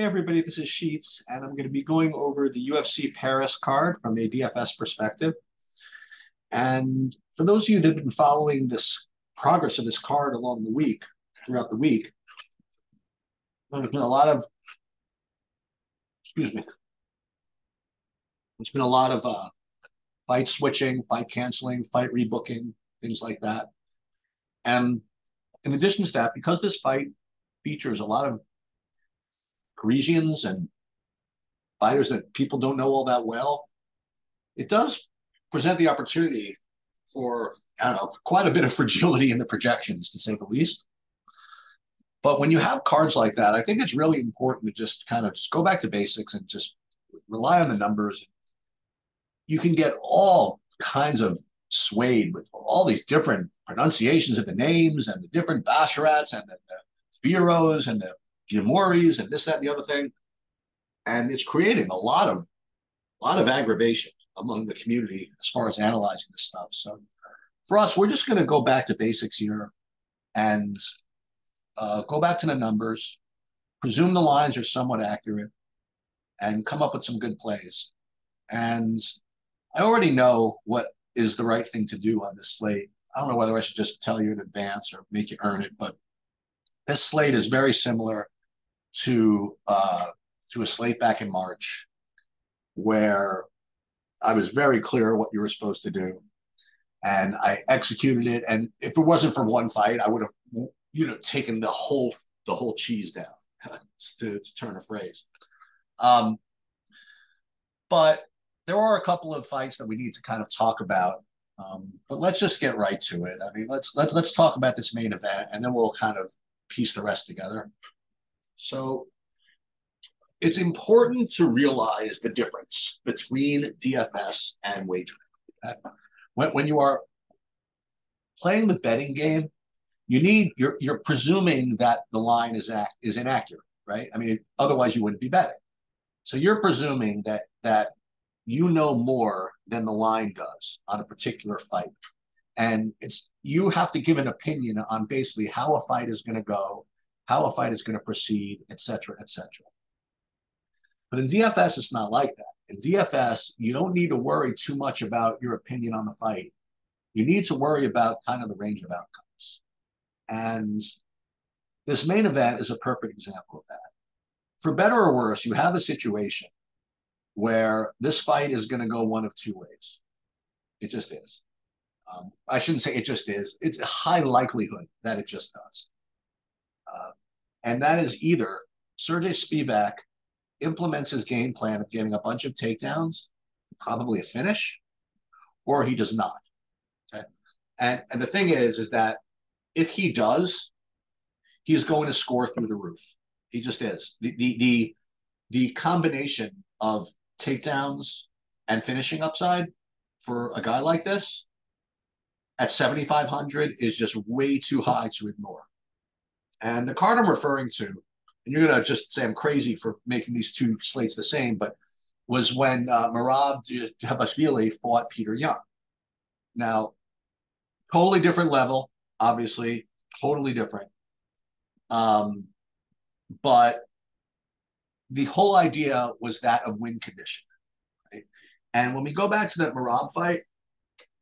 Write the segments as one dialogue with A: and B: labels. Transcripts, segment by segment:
A: Hey everybody, this is Sheets, and I'm going to be going over the UFC Paris card from a DFS perspective. And for those of you that have been following this progress of this card along the week, throughout the week, there's been a lot of, excuse me, there's been a lot of uh, fight switching, fight canceling, fight rebooking, things like that. And in addition to that, because this fight features a lot of Parisians and fighters that people don't know all that well, it does present the opportunity for I don't know quite a bit of fragility in the projections, to say the least. But when you have cards like that, I think it's really important to just kind of just go back to basics and just rely on the numbers. You can get all kinds of swayed with all these different pronunciations of the names and the different Basharats and the, the Firos and the Yamoris and this, that, and the other thing. And it's creating a lot of a lot of aggravation among the community as far as analyzing this stuff. So for us, we're just going to go back to basics here and uh, go back to the numbers, presume the lines are somewhat accurate, and come up with some good plays. And I already know what is the right thing to do on this slate. I don't know whether I should just tell you in advance or make you earn it, but this slate is very similar to uh, to a slate back in March, where I was very clear what you were supposed to do, and I executed it. And if it wasn't for one fight, I would have you know taken the whole the whole cheese down to, to turn a phrase. Um, but there are a couple of fights that we need to kind of talk about. Um, but let's just get right to it. I mean, let's let's let's talk about this main event, and then we'll kind of piece the rest together. So it's important to realize the difference between DFS and wagering. When, when you are playing the betting game, you need you're you're presuming that the line is act is inaccurate, right? I mean, otherwise you wouldn't be betting. So you're presuming that that you know more than the line does on a particular fight, and it's you have to give an opinion on basically how a fight is going to go how a fight is going to proceed, et cetera, et cetera. But in DFS, it's not like that. In DFS, you don't need to worry too much about your opinion on the fight. You need to worry about kind of the range of outcomes. And this main event is a perfect example of that. For better or worse, you have a situation where this fight is going to go one of two ways. It just is. Um, I shouldn't say it just is. It's a high likelihood that it just does. Uh, and that is either Sergey Spivak implements his game plan of getting a bunch of takedowns, probably a finish, or he does not. Okay? And, and the thing is, is that if he does, he's going to score through the roof. He just is. The, the, the, the combination of takedowns and finishing upside for a guy like this at 7,500 is just way too high to ignore. And the card I'm referring to, and you're going to just say I'm crazy for making these two slates the same, but was when uh, Merab Dvalishvili fought Petr Yan. Now, totally different level, obviously, totally different. Um, but the whole idea was that of win condition. Right? And when we go back to that Marab fight,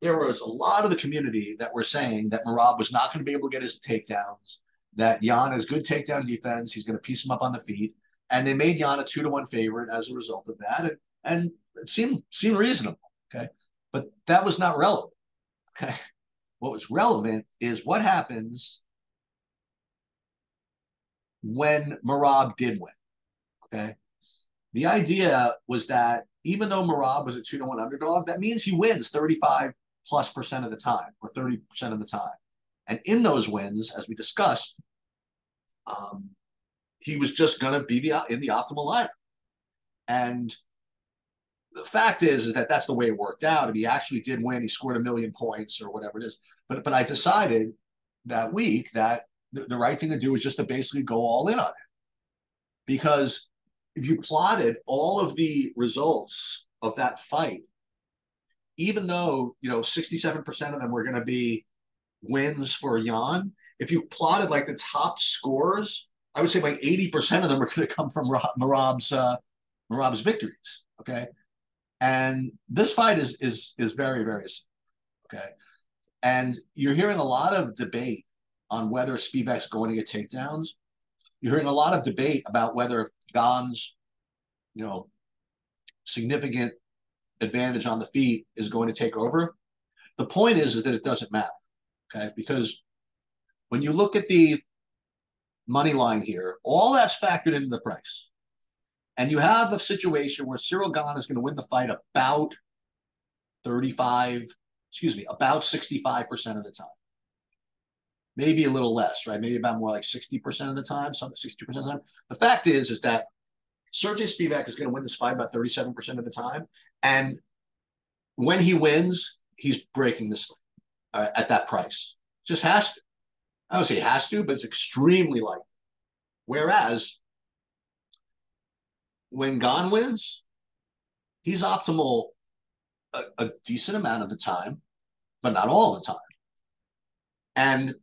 A: there was a lot of the community that were saying that Marab was not going to be able to get his takedowns, that Yan has good takedown defense. He's going to piece him up on the feet. And they made Yan a two to one favorite as a result of that. And, and it seemed, seemed reasonable. Okay. But that was not relevant. Okay. What was relevant is what happens when Marab did win. Okay. The idea was that even though Marab was a two to one underdog, that means he wins 35 plus percent of the time or 30 percent of the time. And in those wins, as we discussed, um, he was just going to be the in the optimal lineup. And the fact is, is that that's the way it worked out. If he actually did win, he scored a million points or whatever it is. But but I decided that week that the, the right thing to do was just to basically go all in on it, because if you plotted all of the results of that fight, even though you know 67% of them were going to be wins for Yan, if you plotted like the top scores, I would say like 80% of them are going to come from Marab's, uh, Merab's victories. Okay. And this fight is is is very, very simple, okay. And you're hearing a lot of debate on whether Spivak's going to get takedowns. You're hearing a lot of debate about whether Gane's, you know, significant advantage on the feet is going to take over. The point is, is that it doesn't matter, okay? Because when you look at the money line here, all that's factored into the price. And you have a situation where Cyril Gane is going to win the fight about 35, excuse me, about 65% of the time. Maybe a little less, right? Maybe about more like 60% of the time, some 62% of the time. The fact is, is that Sergey Spivak is going to win this fight about 37% of the time. And when he wins, he's breaking this uh, at that price. Just has to. I don't say has to, but it's extremely likely. Whereas when Gane wins, he's optimal a, a decent amount of the time, but not all the time. And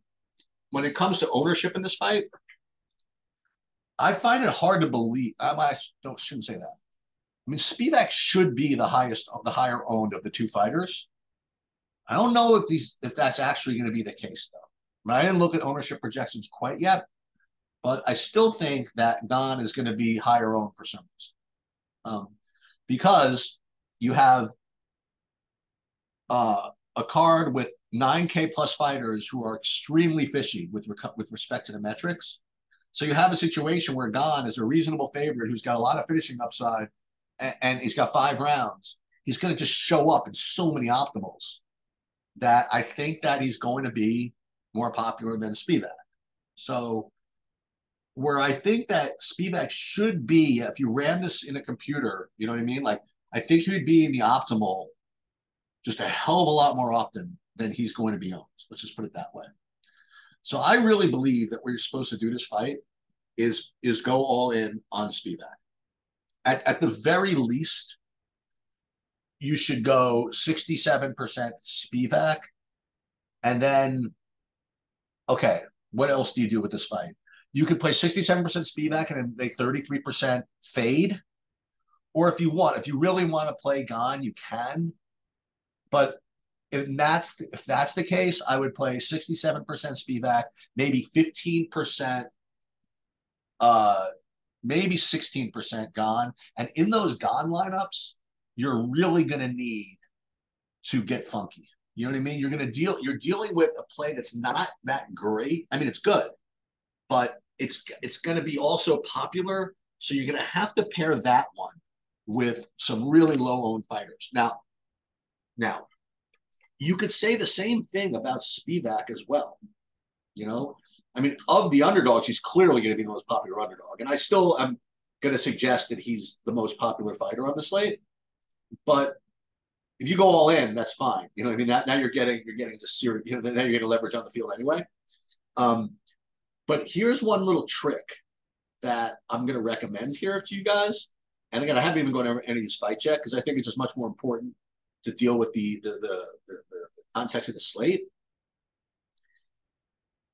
A: when it comes to ownership in this fight, I find it hard to believe. I, I don't shouldn't say that. I mean, Spivak should be the highest, the higher owned of the two fighters. I don't know if these if that's actually going to be the case though. I, didn't look at ownership projections quite yet, but I still think that Gane is going to be higher owned for some reason, um, because you have uh, a card with 9K plus fighters who are extremely fishy with with respect to the metrics. So you have a situation where Gane is a reasonable favorite who's got a lot of finishing upside, and, and he's got five rounds. He's going to just show up in so many optimals that I think that he's going to be more popular than Spivak. So where I think that Spivak should be, if you ran this in a computer, you know what I mean? Like I think he would be in the optimal just a hell of a lot more often than he's going to be owned. Let's just put it that way. So I really believe that what you're supposed to do this fight is is go all in on Spivak. At, at the very least, you should go 67% Spivak. And then, okay, what else do you do with this fight? You could play 67% Spivak and then make 33% fade. Or if you want, if you really want to play Gane, you can. But if that's if that's the case, I would play 67% Spivak, maybe 15% uh maybe 16% Gane. And in those Gane lineups, you're really going to need to get funky. You know what I mean? You're going to deal. You're dealing with a play that's not that great. I mean, it's good, but it's it's going to be also popular. So you're going to have to pair that one with some really low owned fighters. Now, now, you could say the same thing about Spivak as well. You know, I mean, of the underdogs, he's clearly going to be the most popular underdog, and I still am going to suggest that he's the most popular fighter on the slate. But if you go all in, that's fine. You know I mean? That now you're getting you're getting to serious. You know, now you're getting leverage on the field anyway. Um, but here's one little trick that I'm going to recommend here to you guys. And again, I haven't even gone over any of these fights yet because I think it's just much more important to deal with the the, the the, the context of the slate.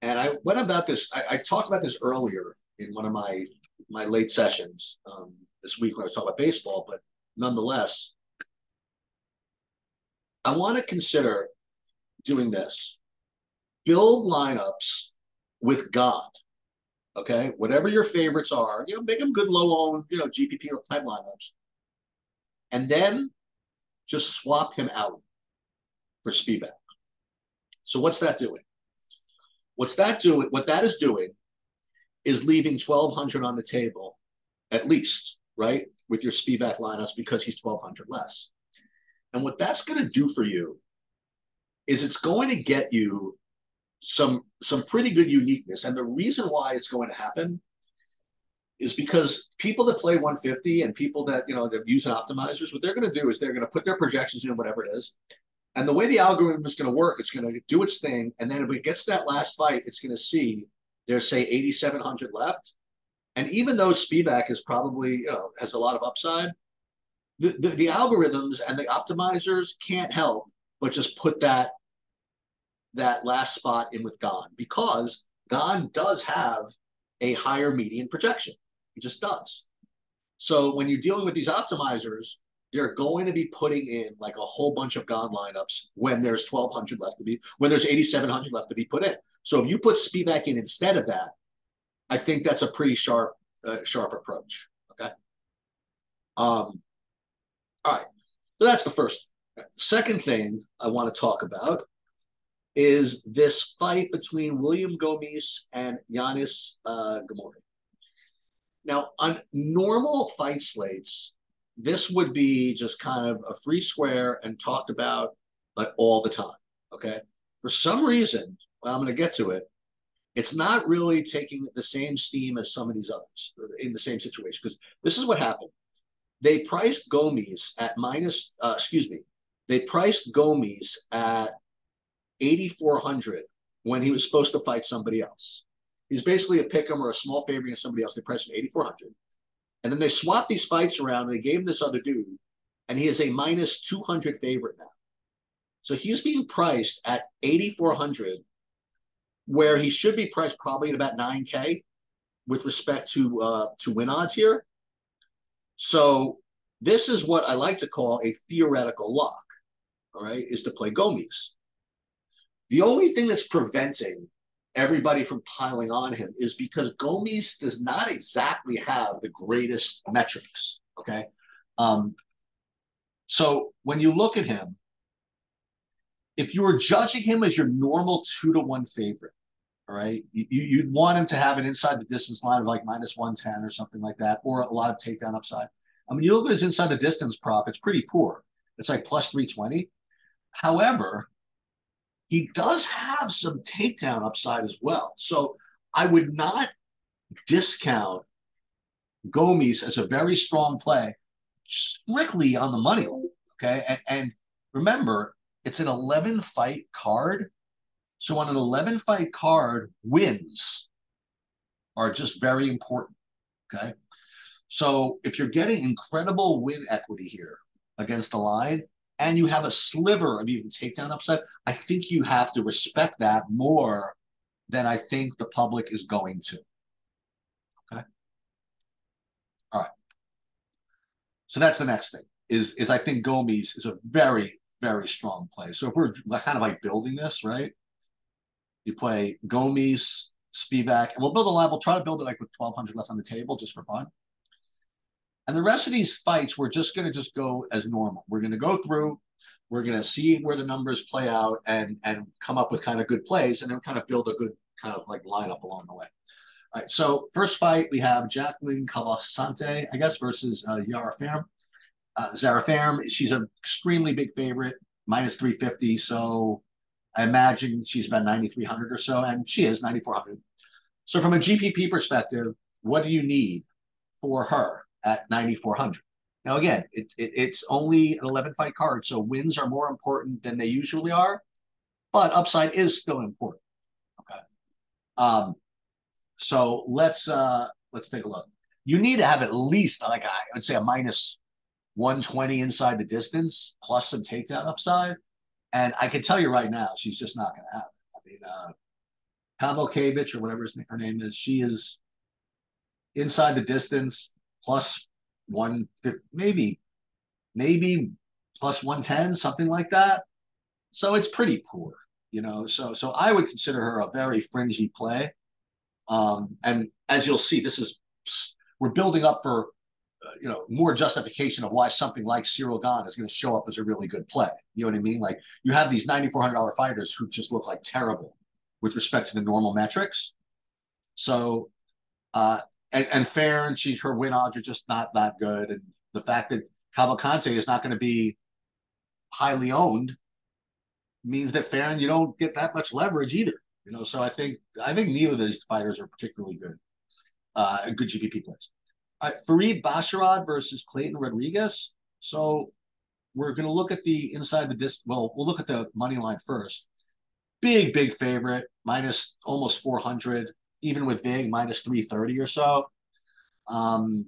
A: And I went about this. I, I, talked about this earlier in one of my my late sessions um, this week when I was talking about baseball. But nonetheless, I want to consider doing this. Build lineups with Gane. Okay, whatever your favorites are, you know, make them good low owned, you know, GPP type lineups, and then just swap him out for Spivak. So what's that doing? What's that doing? What that is doing is leaving twelve hundred on the table, at least, right, with your Spivak lineups because he's twelve hundred less. And what that's going to do for you is it's going to get you some some pretty good uniqueness. And the reason why it's going to happen is because people that play 150 and people that you know that use optimizers, what they're going to do is they're going to put their projections in whatever it is. And the way the algorithm is going to work, it's going to do its thing. And then if it gets to that last fight, it's going to see there's say 8,700 left. And even though Spivak is probably, you know, has a lot of upside, the, the, algorithms and the optimizers can't help but just put that that last spot in with Gane because Gane does have a higher median projection. He just does. So when you're dealing with these optimizers, they're going to be putting in like a whole bunch of Gane lineups when there's 1200 left to be when there's 8700 left to be put in. So if you put Spivak in instead of that, I think that's a pretty sharp uh, sharp approach. Okay. Um. All right. So that's the first. Second thing I want to talk about is this fight between William Gomis and Yanis uh, Ghemmouri. Now, on normal fight slates, this would be just kind of a free square and talked about but all the time. Okay. For some reason, well, I'm going to get to it. It's not really taking the same steam as some of these others in the same situation because this is what happened. They priced Gomis at minus, uh, excuse me, they priced Gomis at 8,400 when he was supposed to fight somebody else. He's basically a pick'em or a small favorite against somebody else. They priced him 8,400. And then they swapped these fights around and they gave him this other dude, and he is a minus 200 favorite now. So he's being priced at 8,400, where he should be priced probably at about 9K with respect to uh, to win odds here. So this is what I like to call a theoretical lock, all right, is to play Gomis. The only thing that's preventing everybody from piling on him is because Gomis does not exactly have the greatest metrics. Okay. Um, so when you look at him, if you were judging him as your normal two to one favorite, all right, you, you'd want him to have an inside the distance line of like minus 110 or something like that, or a lot of takedown upside. I mean, you look at his inside the distance prop, it's pretty poor. It's like plus 320. However, he does have some takedown upside as well. So I would not discount Gomis as a very strong play strictly on the money line. Okay. And, and remember, it's an 11 fight card. So on an 11 fight card, wins are just very important. Okay. So if you're getting incredible win equity here against the line, and you have a sliver of even takedown upside, I think you have to respect that more than I think the public is going to. Okay. All right. So that's the next thing. Is is I think Gomis is a very very strong play. So if we're kind of like building this, right? You play Gomis, Spivak, and we'll build a line. We'll try to build it like with 1,200 left on the table just for fun. And the rest of these fights, we're just going to just go as normal. We're going to go through, we're going to see where the numbers play out and and come up with kind of good plays, and then kind of build a good kind of like lineup along the way. All right. So first fight we have Jacqueline Cavalcanti, I guess, versus uh, Yara Fairn. Uh, Zara Fairn, she's an extremely big favorite, minus 350. So I imagine she's about 9,300 or so, and she is 9,400. So from a GPP perspective, what do you need for her? at 9,400. Now, again, it, it, it's only an 11 fight card, so wins are more important than they usually are, but upside is still important. Okay. Um, so let's uh, let's take a look. You need to have at least like I would say a minus 120 inside the distance plus some takedown upside. And I can tell you right now, she's just not going to have it. I mean, uh, Pavlovkevich or whatever her name is, she is inside the distance plus one, maybe, maybe plus 110, something like that. So it's pretty poor, you know. So so I would consider her a very fringy play. Um, and as you'll see, this is we're building up for you know more justification of why something like Cyril Gane is going to show up as a really good play. You know what I mean? Like you have these ninety four hundred dollar fighters who just look like terrible with respect to the normal metrics. So uh, and, and fair, and she her win odds are just not that good. And the fact that Cavalcanti is not going to be highly owned means that fair and you don't get that much leverage either. You know, so I think I think neither of these fighters are particularly good, uh, good GPP plays. All right, Farid Basharat versus Kleydson Rodrigues. So we're going to look at the inside the disc. Well, we'll look at the money line first. Big, big favorite, minus almost 400 even with Vig minus 330 or so. Um,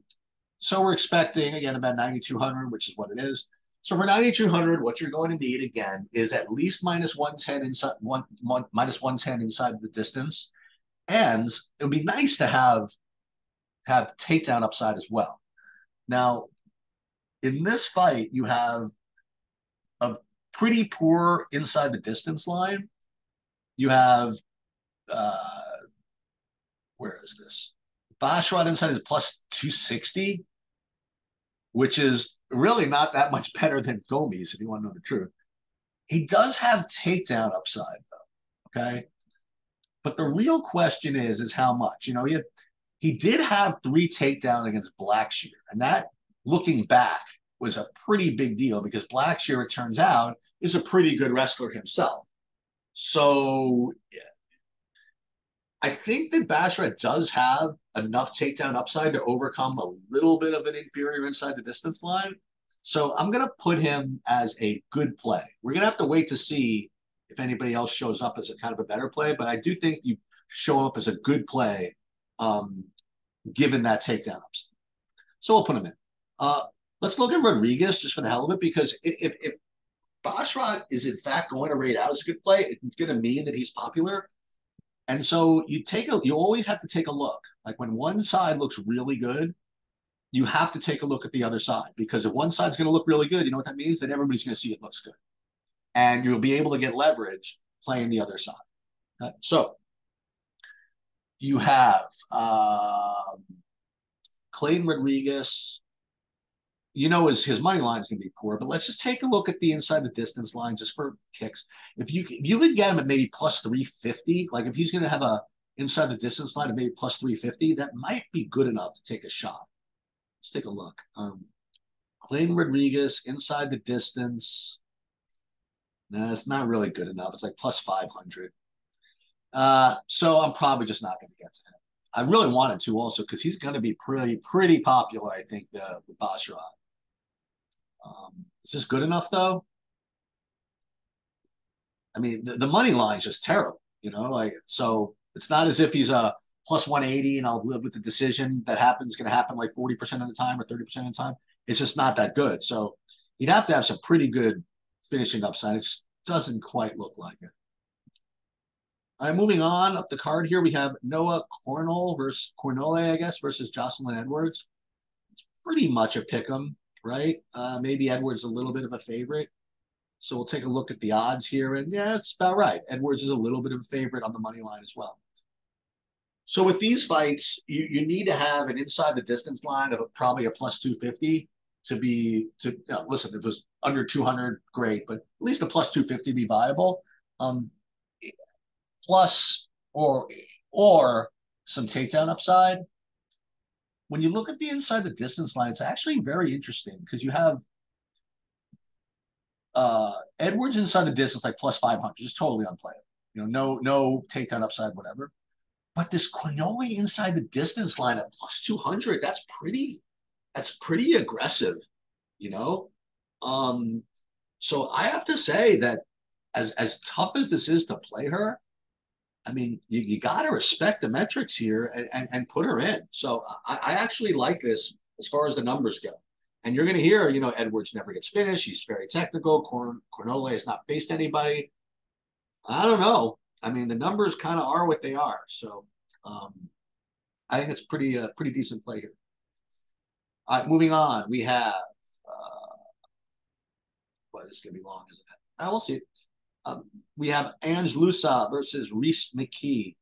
A: so we're expecting again about 9,200, which is what it is. So for 9,200, what you're going to need again is at least minus 110 inside one, one minus 110 inside the distance, And it would be nice to have have takedown upside as well. Now, in this fight, you have a pretty poor inside the distance line. You have uh where is this? Basharat inside is plus 260, which is really not that much better than Gomis, if you want to know the truth. He does have takedown upside, though. Okay. But the real question is, is how much? You know, he had, he did have three takedown against Blackshear, and that looking back was a pretty big deal because Blackshear, it turns out, is a pretty good wrestler himself. So I think that Basharat does have enough takedown upside to overcome a little bit of an inferior inside the distance line. So I'm going to put him as a good play. We're going to have to wait to see if anybody else shows up as a kind of a better play, but I do think you show up as a good play um, given that takedown upside. So we'll put him in. Uh, let's look at Rodrigues just for the hell of it, because if, if Basharat is in fact going to rate out as a good play, it's going to mean that he's popular. And so you take a, you always have to take a look. Like when one side looks really good, you have to take a look at the other side because if one side's going to look really good, you know what that means? That everybody's going to see it looks good, and you'll be able to get leverage playing the other side. Okay? So you have um, Kleydson Rodrigues. You know his his money line is going to be poor, but let's just take a look at the inside the distance line just for kicks. If you if you could get him at maybe plus three fifty, like if he's going to have a inside the distance line of maybe plus three fifty, that might be good enough to take a shot. Let's take a look. Um, Kleydson Rodrigues inside the distance. No, it's not really good enough. It's like plus 500. Uh, so I'm probably just not going to get to him. I really wanted to also because he's going to be pretty pretty popular. I think the, the Basharat. Um, is this good enough though? I mean, the, the money line is just terrible. You know, like so it's not as if he's a plus 180 and I'll live with the decision that happens going to happen like 40% of the time or 30% of the time. It's just not that good. So you'd have to have some pretty good finishing upside. It doesn't quite look like it. Right, moving on up the card here, we have Noah Cornell versus Cornolle, I guess, versus Joselyne Edwards. It's pretty much a pick 'em, right? Uh, maybe Edwards a little bit of a favorite. So we'll take a look at the odds here, and yeah, it's about right. Edwards is a little bit of a favorite on the money line as well. So with these fights, you, you need to have an inside the distance line of a, probably a plus 250 to be to listen. If it was under 200, great, but at least a plus 250 be viable. Um, plus or or some takedown upside. When you look at the inside the distance line, it's actually very interesting because you have uh, Edwards inside the distance like plus 500, just totally unplayable. You know, no no takedown upside, whatever. But this Quinoa inside the distance line at plus 200, that's pretty, that's pretty aggressive, you know? Um, so I have to say that as, as tough as this is to play her, I mean, you, you got to respect the metrics here and, and, and put her in. So I, I actually like this as far as the numbers go. And you're going to hear, you know, Edwards never gets finished. He's very technical. Corn, Cornolle has not faced anybody. I don't know. I mean, the numbers kind of are what they are. So um, I think it's pretty uh, pretty decent play here. All right, moving on, we have. Uh, well, this is gonna be long, isn't it? I will see. Um, we have Ange Loosa versus Rhys McKee.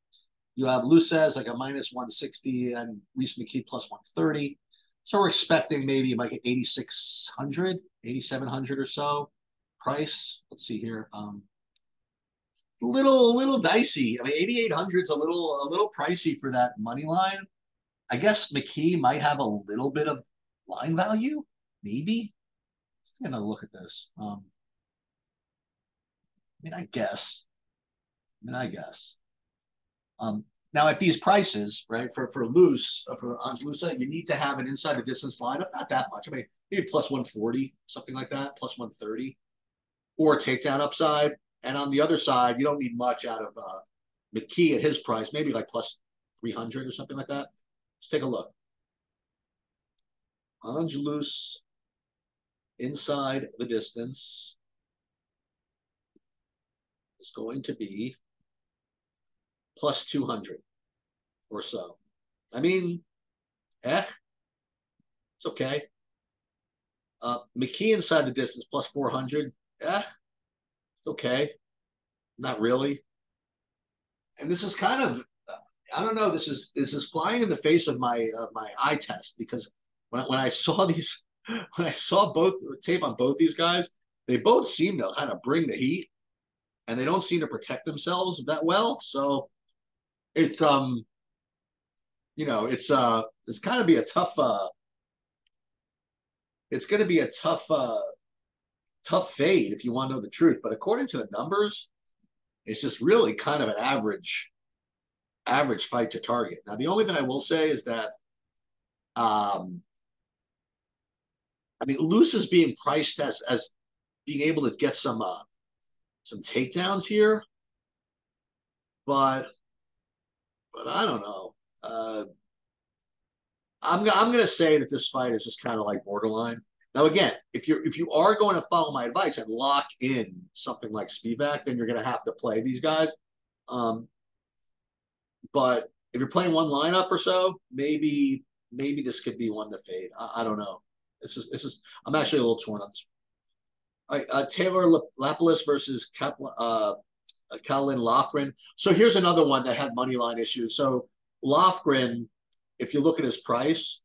A: You have Loosa as like a minus 160 and Rhys McKee plus 130. So we're expecting maybe like an 8,600, 8,700 or so price. Let's see here. Um, little a little dicey. I mean, 8,800 is a little a little pricey for that money line. I guess McKee might have a little bit of line value, maybe. Just gonna look at this. Um, mean, I guess. I mean, I guess. Um, now at these prices, right, for for loose uh, for Angelusa, you need to have an inside the distance line not that much. I mean, maybe plus 140, something like that, plus 130, or takedown upside and on the other side, you don't need much out of uh, McKee at his price, maybe like plus 300 or something like that. Let's take a look. Angelus inside the distance is going to be plus 200. or so. I mean, eh, it's okay. Uh, McKee inside the distance plus 400. Eh, it's okay. Not really. And this is kind of, I don't know. This is this is flying in the face of my uh, my eye test because when I, when I saw these when I saw both tape on both these guys, they both seem to kind of bring the heat, and they don't seem to protect themselves that well. So it's um, you know, it's uh, it's kind of be a tough uh, it's going to be a tough uh, tough fade if you want to know the truth. But according to the numbers, it's just really kind of an average average fight to target. Now, the only thing I will say is that um, I mean, Looce is being priced as as being able to get some uh, some takedowns here, but but I don't know. Uh, I'm I'm gonna say that this fight is just kind of like borderline. Now, again, if you're if you are going to follow my advice and lock in something like Spivak, then you're to have to play these guys. Um, but if you're playing one lineup or so, maybe maybe this could be one to fade. I, I don't know. This is this is. I'm actually a little torn on this. Uh, Taylor Lapilus versus Kaplan, uh, Caolan Loughran. So here's another one that had money line issues. So Loughran, if you look at his price,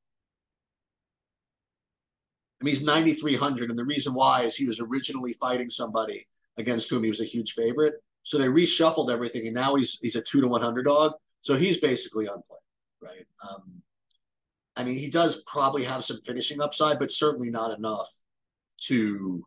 A: I mean, he's 9,300. And the reason why is he was originally fighting somebody against whom he was a huge favorite. So they reshuffled everything, and now he's he's a two to one underdog. So he's basically unplayed, right? Um, I mean, he does probably have some finishing upside, but certainly not enough to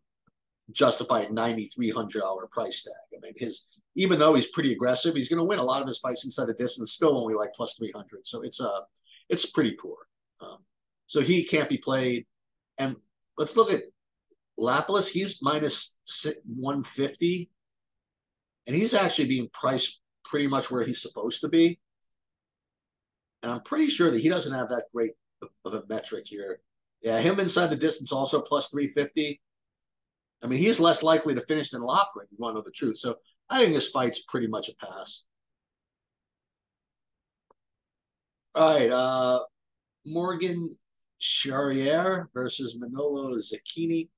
A: justify a ninety three hundred dollar price tag. I mean, his even though he's pretty aggressive, he's going to win a lot of his fights inside the distance, still only like plus three hundred. So it's a uh, it's pretty poor. Um, so he can't be played. And let's look at Lapilus. He's minus 150. And he's actually being priced pretty much where he's supposed to be. And I'm pretty sure that he doesn't have that great of a metric here. Yeah, him inside the distance also plus 350. I mean, he's less likely to finish than Loughran, you want to know the truth. So I think this fight's pretty much a pass. All right, uh, Morgan Charrier versus Manolo Zecchini.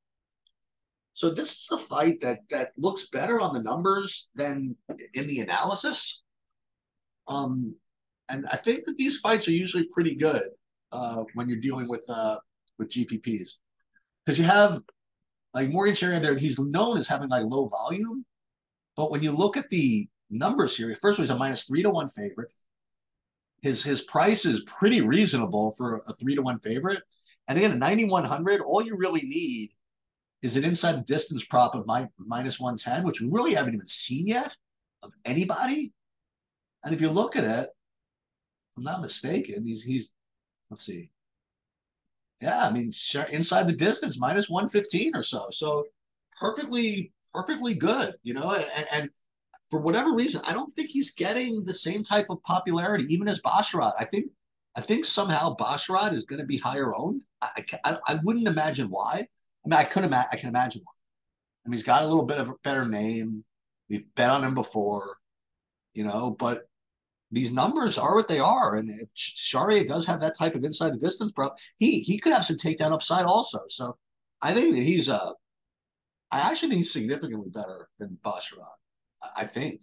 A: So this is a fight that that looks better on the numbers than in the analysis. Um, and I think that these fights are usually pretty good uh, when you're dealing with uh, with GPPs because you have like Morgan Charrier there. He's known as having like low volume, but when you look at the numbers here, first of all, he's a minus three to one favorite his his price is pretty reasonable for a three to one favorite. And again, at 9100, all you really need is an inside distance prop of my, minus 110, which we really haven't even seen yet of anybody. And if you look at it, I'm not mistaken, he's he's let's see. Yeah, I mean inside the distance, minus 115 or so. So perfectly, perfectly good, you know, and, and for whatever reason, I don't think he's getting the same type of popularity, even as Basharat. I think, I think somehow Basharat is going to be higher owned. I, I, I wouldn't imagine why. I mean, I could imagine. I can imagine why. I mean, he's got a little bit of a better name. We've bet on him before, you know. But these numbers are what they are, and if Charrier does have that type of inside the distance prop, he he could have some takedown upside also. So I think that he's uh I actually think he's significantly better than Basharat. I think.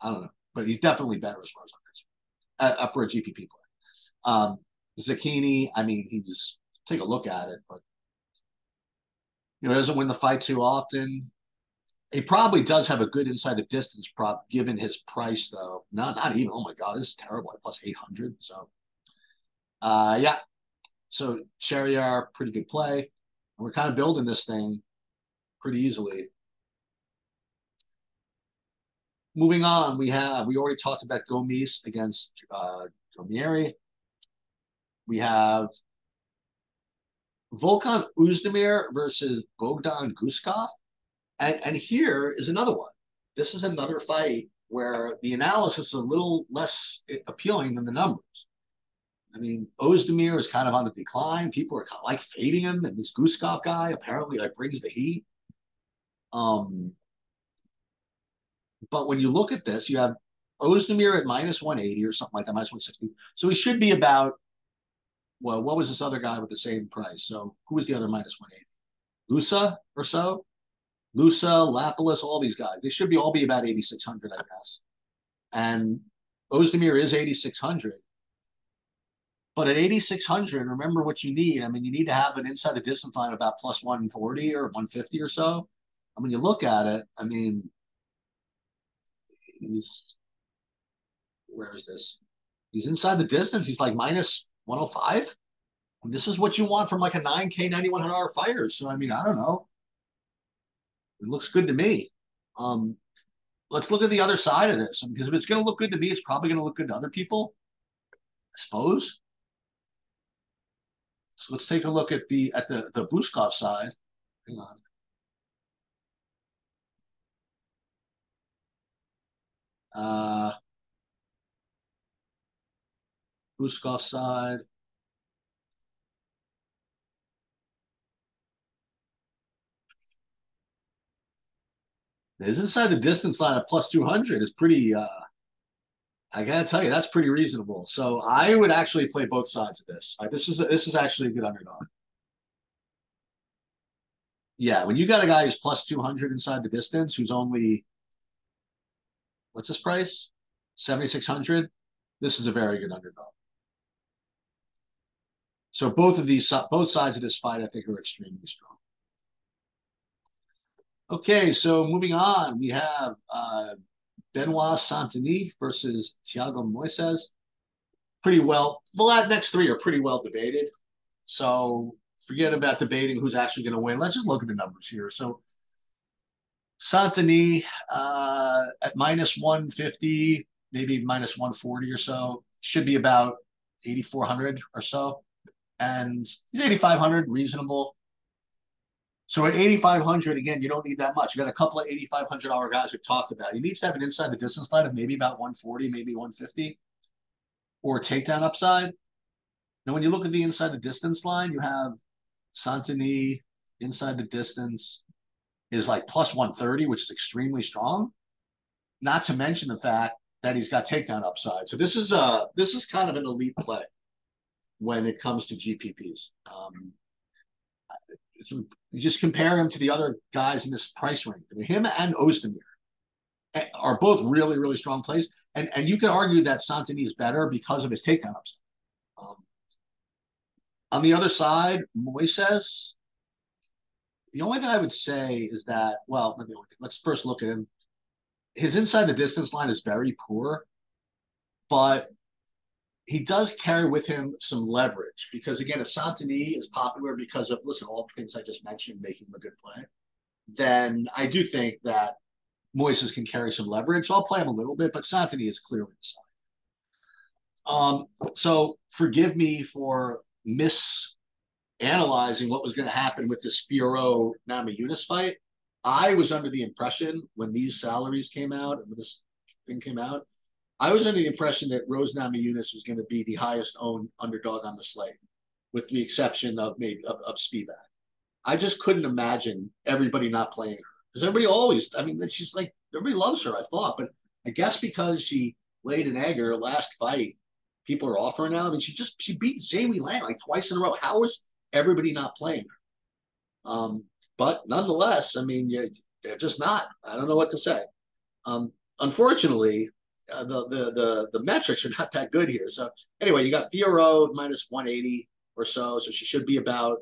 A: I don't know, but he's definitely better as far as I'm concerned uh, for a GPP player. Um, Zecchini, I mean, he's take a look at it, but you know, doesn't win the fight too often. He probably does have a good inside the distance prop given his price, though. Not not even. Oh my god, this is terrible. At plus eight hundred. So, uh, yeah. So Charrier, pretty good play. We're kind of building this thing pretty easily. moving on, we have we already talked about Gomis against uh, Ghemmouri. We have Volkan Oezdemir versus Bogdan Guskov. And, and here is another one. This is another fight where the analysis is a little less appealing than the numbers. I mean, Ozdemir is kind of on the decline. People are kind of like fading him, and this Guskov guy apparently like brings the heat. Um, but when you look at this, you have Ozdemir at minus 180 or something like that, minus 160. So he should be about, well, what was this other guy with the same price? So who was the other minus 180? Lusa or so? Lusa, Lapilus, all these guys. They should be all be about 8,600, I guess. And Ozdemir is 8,600. But at 8,600, remember what you need. I mean, you need to have an inside the distance line about plus 140 or 150 or so. I mean, you look at it, I mean, he's, where is this? He's inside the distance. He's like minus 105. And this is what you want from like a 9K, 9,100 fighter. So, I mean, I don't know. It looks good to me. Um, let's look at the other side of this because if it's going to look good to me, it's probably going to look good to other people. I suppose. So let's take a look at the at the the Guskov side. Hang on. Uh, Guskov side. His inside the distance line at plus 200 is pretty, uh, I gotta tell you, that's pretty reasonable. So I would actually play both sides of this. This is a, this is actually a good underdog. Yeah, when you got a guy who's plus 200 inside the distance, who's only, what's his price? 7,600. This is a very good underdog. So both of these, both sides of this fight, I think, are extremely strong. Okay, so moving on, we have uh, Benoit Saint-Denis versus Thiago Moises. Pretty well, the next three are pretty well debated. So forget about debating who's actually going to win. Let's just look at the numbers here. So Saint-Denis uh, at minus 150, maybe minus 140 or so, should be about 8,400 or so. And he's 8,500, reasonable. So at 8,500, again, you don't need that much. You got a couple of $8,500 guys we've talked about. You need to have an inside the distance line of maybe about 140, maybe 150, or takedown upside. Now, when you look at the inside the distance line, you have Saint-Denis inside the distance is like plus 130, which is extremely strong. Not to mention the fact that he's got takedown upside. So this is a this is kind of an elite play when it comes to GPPs. Um, you just compare him to the other guys in this price range. I mean, him and Ozdemir are both really, really strong plays. And and you can argue that Saint-Denis is better because of his takedown upside. Um, on the other side, Moises, the only thing I would say is that, well, let me, let's first look at him. His inside the distance line is very poor, but he does carry with him some leverage because again, if Saint-Denis is popular because of listen all the things I just mentioned, making him a good play, then I do think that Moises can carry some leverage. So I'll play him a little bit, but Saint-Denis is clearly the side. Um, so forgive me for misanalyzing what was going to happen with this Fiorot Namajunas fight. I was under the impression when these salaries came out and when this thing came out I was under the impression that Rose Namajunas was going to be the highest owned underdog on the slate, with the exception of maybe of, of Spivak. I just couldn't imagine everybody not playing her because everybody always. I mean, she's like everybody loves her. I thought, but I guess because she laid an egg her last fight, people are offering now. I mean, she just she beat Weili Zhang like twice in a row. How is everybody not playing her? Um, but nonetheless, I mean, you, they're just not. I don't know what to say. Um, unfortunately, uh, the, the the the metrics are not that good here. So anyway, you got Fiorot minus 180 or so, so she should be about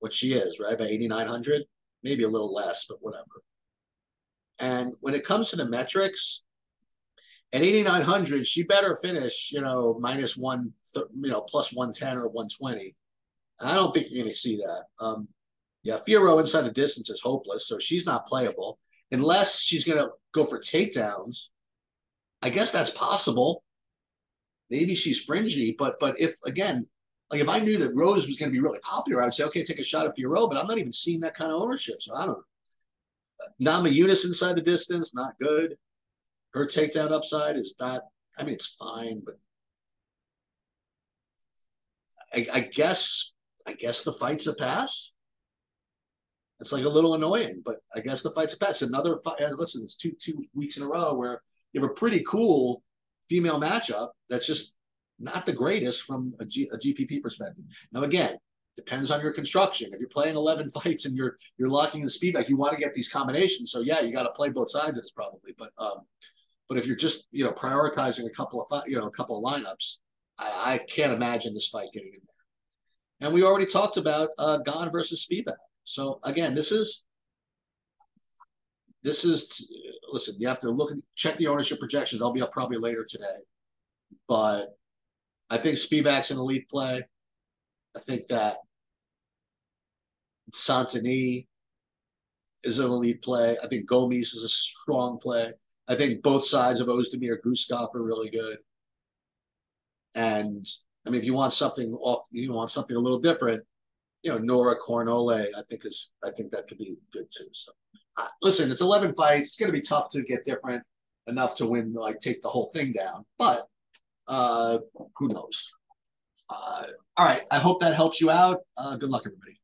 A: what she is, right? About 8,900, maybe a little less, but whatever. And when it comes to the metrics, at 8,900, she better finish, you know, minus one, you know, plus 110 or 120. I don't think you're going to see that. Um, yeah, Fiorot inside the distance is hopeless, so she's not playable unless she's going to go for takedowns I guess that's possible. Maybe she's fringy, but but if again, like if I knew that Rose was going to be really popular, I would say, okay, take a shot at Fiorot, but I'm not even seeing that kind of ownership. So I don't know. Namajunas inside the distance, not good. Her takedown upside is not, I mean, it's fine, but I, I guess I guess the fight's a pass. It's like a little annoying, but I guess the fight's a pass. Another fight. Listen, it's two two weeks in a row where you have a pretty cool female matchup that's just not the greatest from a, G, a GPP perspective. Now, again, depends on your construction. If you're playing 11 fights and you're you're locking the speed back, you want to get these combinations. So yeah, you got to play both sides of this probably. But um, but if you're just you know prioritizing a couple of you know a couple of lineups, I, I can't imagine this fight getting in there. And we already talked about uh, Gane versus Spivak. So again, this is this is listen. You have to look at check the ownership projections. I'll be up probably later today, but I think Spivac's an elite play. I think that Saint-Denis is an elite play. I think Gomis is a strong play. I think both sides of Ozdemir Guskov are really good. And I mean, if you want something off, you want something a little different, you know, Nora Cornolle, I think is, I think that could be good too. So, uh, listen, it's 11 fights. It's going to be tough to get different enough to win, like take the whole thing down. But uh, who knows? Uh, all right. I hope that helps you out. Uh, good luck, everybody.